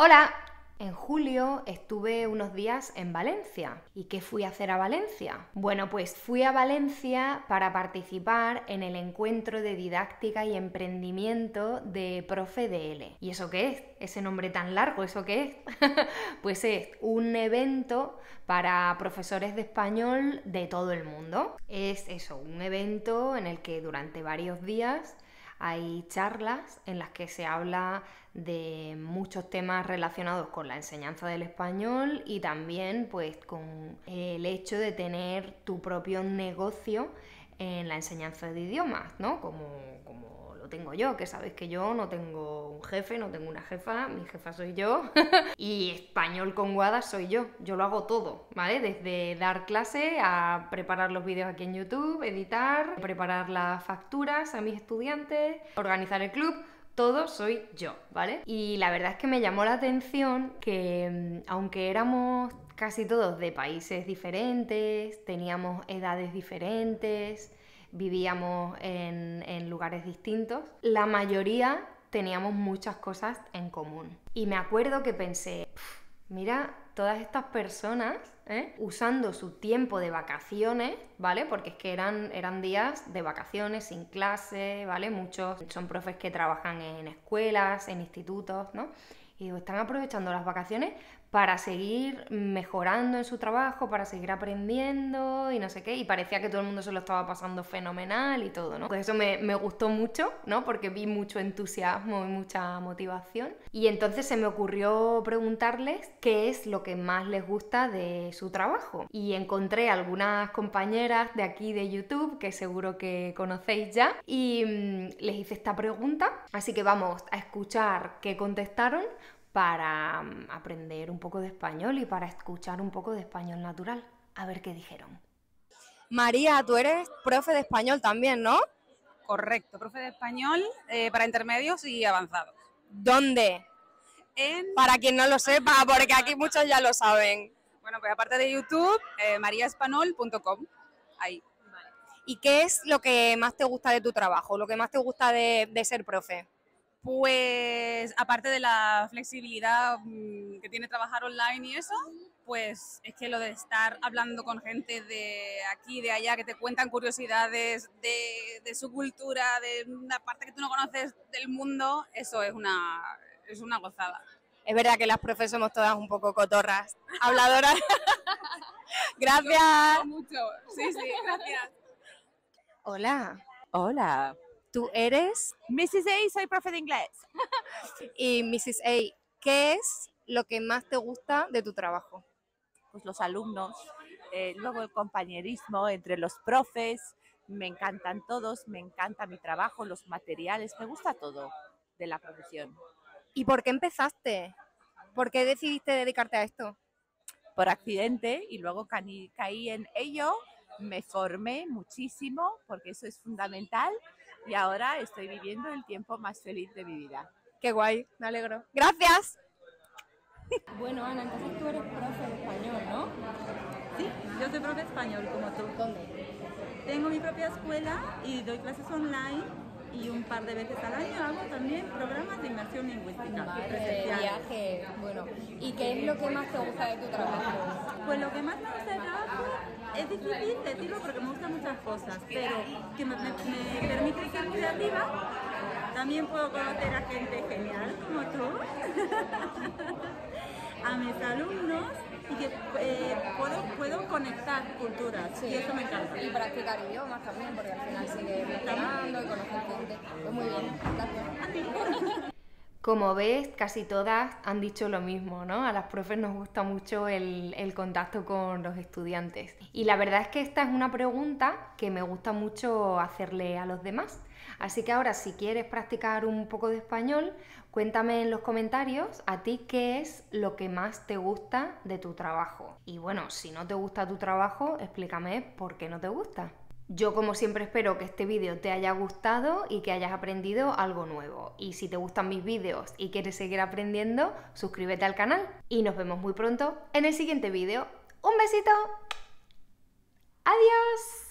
Hola, en julio estuve unos días en Valencia. ¿Y qué fui a hacer a Valencia? Bueno, pues fui a Valencia para participar en el encuentro de didáctica y emprendimiento de Profe DL. ¿Y eso qué es? Ese nombre tan largo, ¿eso qué es? pues es un evento para profesores de español de todo el mundo. Es eso, un evento en el que durante varios días hay charlas en las que se habla de muchos temas relacionados con la enseñanza del español y también pues con el hecho de tener tu propio negocio en la enseñanza de idiomas, ¿no? Como, como lo tengo yo, que sabéis que yo no tengo un jefe, no tengo una jefa, mi jefa soy yo y español con Guada soy yo, yo lo hago todo, ¿vale? Desde dar clase a preparar los vídeos aquí en YouTube, editar, preparar las facturas a mis estudiantes, organizar el club, todo soy yo, ¿vale? Y la verdad es que me llamó la atención que mm, aunque éramos casi todos de países diferentes, teníamos edades diferentes, vivíamos en, lugares distintos, la mayoría teníamos muchas cosas en común. Y me acuerdo que pensé, mira, todas estas personas ¿eh? usando su tiempo de vacaciones, ¿vale? Porque es que eran, eran días de vacaciones, sin clase, ¿vale? Muchos son profes que trabajan en escuelas, en institutos, ¿no? Y están aprovechando las vacaciones para seguir mejorando en su trabajo, para seguir aprendiendo y no sé qué. Y parecía que todo el mundo se lo estaba pasando fenomenal y todo, ¿no? Pues eso me, me, gustó mucho, ¿no? Porque vi mucho entusiasmo y mucha motivación. Y entonces se me ocurrió preguntarles qué es lo que más les gusta de su trabajo. Y encontré algunas compañeras de aquí de YouTube que seguro que conocéis ya y mm, les hice esta pregunta. Así que vamos a escuchar qué contestaron para mm, aprender un poco de español y para escuchar un poco de español natural. A ver qué dijeron. María, tú eres profe de español también, ¿no? Correcto, profe de español eh, para intermedios y avanzados. ¿Dónde? Para quien no lo sepa, porque aquí muchos ya lo saben. Bueno, pues aparte de YouTube, eh, mariaespanol.com, ahí. ¿Y qué es lo que más te gusta de tu trabajo, lo que más te gusta de ser profe? Pues aparte de la flexibilidad mm, que tiene trabajar online y eso, pues es que lo de estar hablando con gente de aquí, de allá, que te cuentan curiosidades de, su cultura, de una parte que tú no conoces del mundo, eso es una, es una gozada. Es verdad que las profes somos todas un poco cotorras, habladoras. gracias. Mucho. Sí, sí, gracias. Hola. Hola. ¿Tú eres? Mrs. A, soy profe de inglés. y Mrs. A, ¿qué es lo que más te gusta de tu trabajo? Pues los alumnos, eh, luego el compañerismo entre los profes, me encantan todos, me encanta mi trabajo, los materiales, me gusta todo de la profesión. ¿Y por qué empezaste? ¿Por qué decidiste dedicarte a esto? Por accidente y luego caí en ello, me formé muchísimo porque eso es fundamental y ahora estoy viviendo el tiempo más feliz de mi vida. Qué guay, me alegro. Gracias. Bueno, Ana, entonces tú eres profe de español, ¿no? Sí, yo soy profe de español como tú. ¿Dónde? Tengo mi propia escuela y doy clases online y un par de veces al año hago también programas de inmersión lingüística. Vale, viaje, bueno. ¿Y qué es lo que más te gusta de tu trabajo? Pues lo que más me gusta del trabajo es difícil decirlo porque me gustan muchas cosas, pero que me, permite ser creativa. También puedo conocer a gente genial como tú, a mis alumnos y que eh, puedo, puedo conectar culturas y eso me encanta. Y practicar idiomas también, porque al final sigue mejorando y conocer gente. Pues muy bien, gracias. Como ves, casi todas han dicho lo mismo, ¿no? A las profes nos gusta mucho el, el, contacto con los estudiantes. Y la verdad es que esta es una pregunta que me gusta mucho hacerle a los demás. Así que ahora, si quieres practicar un poco de español, cuéntame en los comentarios a ti qué es lo que más te gusta de tu trabajo. Y bueno, si no te gusta tu trabajo, explícame por qué no te gusta. Yo como siempre espero que este vídeo te haya gustado y que hayas aprendido algo nuevo. Y si te gustan mis vídeos y quieres seguir aprendiendo, suscríbete al canal y nos vemos muy pronto en el siguiente vídeo. ¡Un besito! ¡Adiós!